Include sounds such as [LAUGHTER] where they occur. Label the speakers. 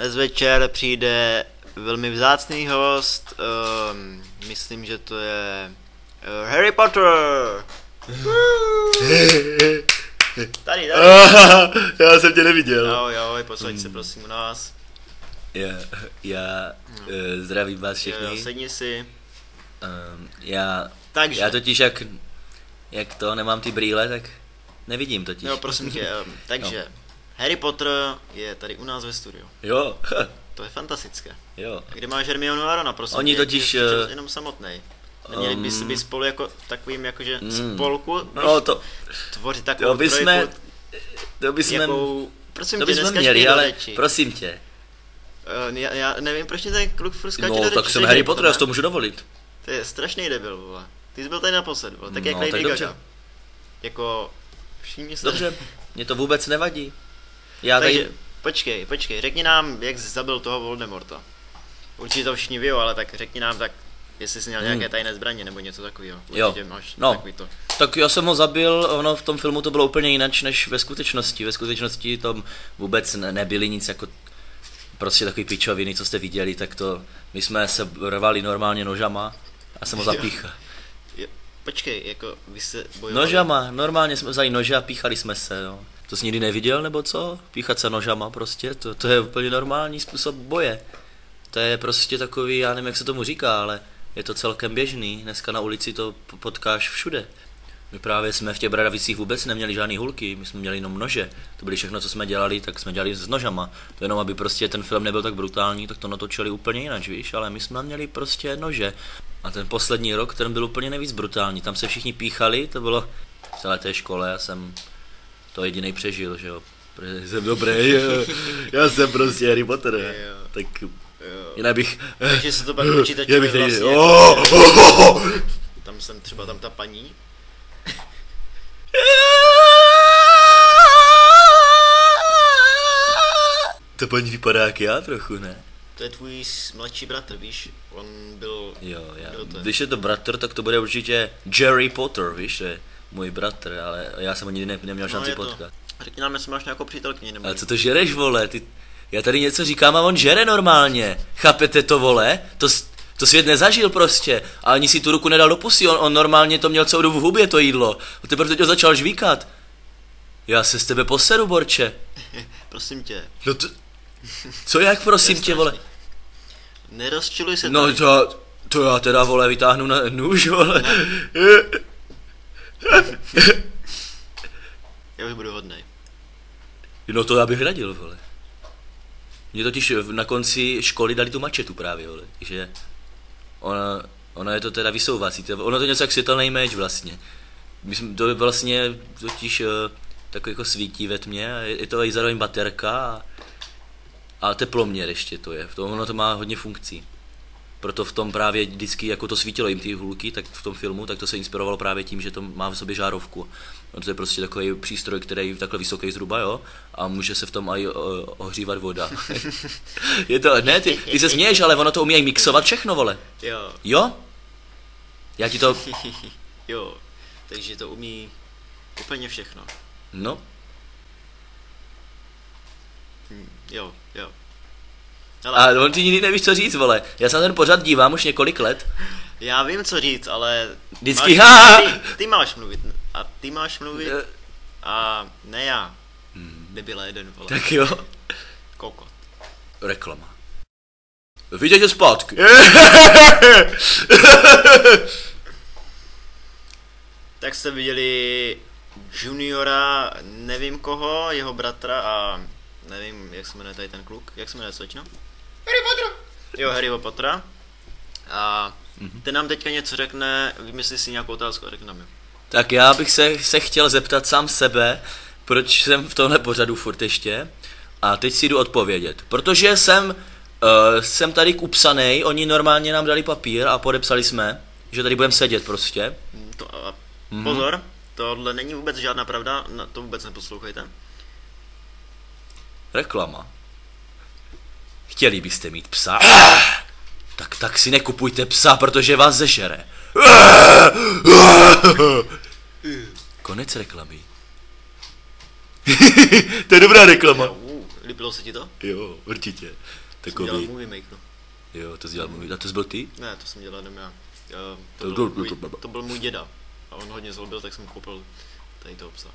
Speaker 1: Dnes večer přijde velmi vzácný host, um, myslím, že to je uh, Harry Potter. [LAUGHS] Tady, tady. [LAUGHS]
Speaker 2: já jsem tě neviděl.
Speaker 1: Jo, jo, posaď se prosím u nás.
Speaker 2: Já, já uh, zdravím vás všechny.
Speaker 1: Jo, sedni si.
Speaker 2: Um, já,
Speaker 1: Takže.
Speaker 2: já totiž jak, jak to nemám ty brýle, tak nevidím totiž.
Speaker 1: Jo, prosím tě, um, takže Harry Potter je tady u nás ve studiu.
Speaker 2: Jo,
Speaker 1: To je fantastické.
Speaker 2: jo.
Speaker 1: A kde máš Hermionu a Rona, prosím
Speaker 2: Oni
Speaker 1: tě,
Speaker 2: totiž,
Speaker 1: ty jsi
Speaker 2: eh,
Speaker 1: jenom samotnej. Neměli by si
Speaker 2: um,
Speaker 1: být spolu jako v takovým jakože
Speaker 2: mm,
Speaker 1: spolku,
Speaker 2: No to,
Speaker 1: tvořit takovou
Speaker 2: to bychom,
Speaker 1: trojku,
Speaker 2: to bychom,
Speaker 1: jakou, prosím
Speaker 2: to
Speaker 1: tě,
Speaker 2: bychom
Speaker 1: neskač
Speaker 2: měli,
Speaker 1: do
Speaker 2: ale
Speaker 1: řeči.
Speaker 2: prosím tě.
Speaker 1: Uh, já, já, nevím, proč mě ten kluk furt skáče do
Speaker 2: No,
Speaker 1: řeči,
Speaker 2: tak jsem Harry
Speaker 1: je
Speaker 2: Potter, já si to můžu dovolit.
Speaker 1: To je strašný debil, vole. Ty jsi byl tady naposled, vole, tak jak
Speaker 2: No,
Speaker 1: Lady
Speaker 2: tak dobře.
Speaker 1: Gaga. Jako, všimni se.
Speaker 2: Dobře, [LAUGHS] mě to vůbec nevadí. Já
Speaker 1: Takže,
Speaker 2: tady,
Speaker 1: počkej, počkej, řekni nám, jak jsi zabil toho Voldemorta. Určitě to všichni ví, ale tak řekni nám tak, jestli jsi měl
Speaker 2: Hmm.
Speaker 1: nějaké tajné zbraně nebo něco takového.
Speaker 2: Jo.
Speaker 1: Máš
Speaker 2: No.
Speaker 1: takový to.
Speaker 2: tak já jsem ho zabil, ono v tom filmu to bylo úplně jinak než ve skutečnosti. Ve skutečnosti tam vůbec ne, nebyly nic jako prostě takový pičoviny, co jste viděli, tak to, my jsme se rvali normálně nožama a jsem ho
Speaker 1: Jo.
Speaker 2: zapíchl.
Speaker 1: Počkej, jako vy se bojovali.
Speaker 2: Nožama, normálně jsme vzali nože a píchali jsme se, no. To jsi nikdy neviděl, nebo co? Píchat se nožama prostě, to, to je úplně normální způsob boje. To je prostě takový, já nevím, jak se tomu říká, ale je to celkem běžný. Dneska na ulici to potkáš všude. My právě jsme v těch Bradavicích vůbec neměli žádný hulky, my jsme měli jenom nože. To byly všechno, co jsme dělali, tak jsme dělali s nožama. To jenom, aby prostě ten film nebyl tak brutální, tak to natočili úplně jinak, víš, ale my jsme měli prostě nože. A ten poslední rok, ten byl úplně nejvíc brutální. Tam se všichni píchali, to bylo v celé té škole, já jsem to jediný přežil, že jo. Protože jsem dobrý, jo. já jsem prostě Harry Potter.
Speaker 1: Jo.
Speaker 2: Tak
Speaker 1: Jo.
Speaker 2: jinak bych...
Speaker 1: Takže se to pak
Speaker 2: Já
Speaker 1: počítačově
Speaker 2: bych tady...
Speaker 1: vlastně,
Speaker 2: Oh,
Speaker 1: jako,
Speaker 2: oh, oh.
Speaker 1: tam jsem třeba tam ta paní,
Speaker 2: To paní vypadá jak já trochu, ne?
Speaker 1: To je tvůj s- mladší bratr, víš, on byl,
Speaker 2: Jo, já.
Speaker 1: Je?
Speaker 2: Když je to bratr, tak to bude určitě Jerry Potter, víš, to je můj bratr, ale já jsem ho nikdy ne, neměl
Speaker 1: no
Speaker 2: šanci potkat.
Speaker 1: řekni nám, jestli máš nějakou přítelkyni nebo
Speaker 2: Ale co to žereš, vole, ty... Já tady něco říkám a on žere normálně. Chápete to, vole? To, s- to svět nezažil prostě. A ani si tu ruku nedal do pusy, on, on normálně to měl celou dobu v hubě, to jídlo. A teprve teď ho začal žvíkat. Já se z tebe poseru, Borče. [LAUGHS]
Speaker 1: prosím tě,
Speaker 2: No to... Co jak, prosím tě, vole?
Speaker 1: Nerozčiluj se
Speaker 2: No
Speaker 1: tady.
Speaker 2: to, to já teda, vole, vytáhnu na nůž, vole.
Speaker 1: já už budu hodnej.
Speaker 2: No to já bych radil, vole. Mě totiž na konci školy dali tu mačetu právě, vole. Takže ona, ona je to teda vysouvací, to, ono to je něco jak světelný meč vlastně. My jsme, to je vlastně totiž uh, takový jako svítí ve tmě a je, je to i zároveň baterka a, a teploměr ještě to je. To, ono to má hodně funkcí. Proto v tom právě vždycky, jako to svítilo jim ty hulky, tak v tom filmu, tak to se inspirovalo právě tím, že to má v sobě žárovku. No to je prostě takový přístroj, který je takhle vysoký zhruba, jo, a může se v tom i o, ohřívat voda. [LAUGHS] je to, ne, ty, ty se směješ, ale ono to umí mixovat všechno, vole.
Speaker 1: Jo,
Speaker 2: Jo? Já ti to, [LAUGHS]
Speaker 1: jo, takže to umí úplně všechno.
Speaker 2: no,
Speaker 1: Hm, jo, jo.
Speaker 2: a on ty nikdy nevíš, co říct, vole. Já se na ten pořád dívám už několik let.
Speaker 1: Já vím, co říct, ale...
Speaker 2: Vždycky,
Speaker 1: máš,
Speaker 2: ha!
Speaker 1: ty, ty máš mluvit. A ty máš mluvit
Speaker 2: Eh,
Speaker 1: a ne já. By byla jeden, vole.
Speaker 2: Tak jo.
Speaker 1: Kokot.
Speaker 2: Reklama. Vítejte zpátky. [LAUGHS]
Speaker 1: Tak jste viděli juniora, nevím koho, jeho bratra a nevím, jak se jmenuje tady ten kluk, jak se jmenuje slečno? Harry Potter! Jo, Harryho Pottera. A ten nám teďka něco řekne, vymyslí si nějakou otázku a řekne nám jo.
Speaker 2: Tak já bych se, se chtěl zeptat sám sebe, proč jsem v tomhle pořadu furt ještě. A teď si jdu odpovědět. Protože jsem, uh, jsem tady kupsanej, oni normálně nám dali papír a podepsali jsme, že tady budeme sedět prostě.
Speaker 1: Hm, To,
Speaker 2: Mhm.
Speaker 1: pozor, tohle není vůbec žádná pravda, na to vůbec neposlouchejte.
Speaker 2: Reklama. Chtěli byste mít psa? Tak tak si nekupujte psa, protože vás zežere. Konec reklamy. [LAUGHS] to je dobrá reklama.
Speaker 1: Líbilo se ti to?
Speaker 2: Jo, určitě.
Speaker 1: Jsem dělal
Speaker 2: Takový,
Speaker 1: Movie Maker.
Speaker 2: jo, to jsi dělal můj. A to jsi byl ty?
Speaker 1: Ne, to jsem dělal jenom já. Eh,
Speaker 2: To-
Speaker 1: To
Speaker 2: to-
Speaker 1: byl, můj,
Speaker 2: to- to-
Speaker 1: to byl můj děda. A on hodně zlobil, tak jsem koupil tady to obsah.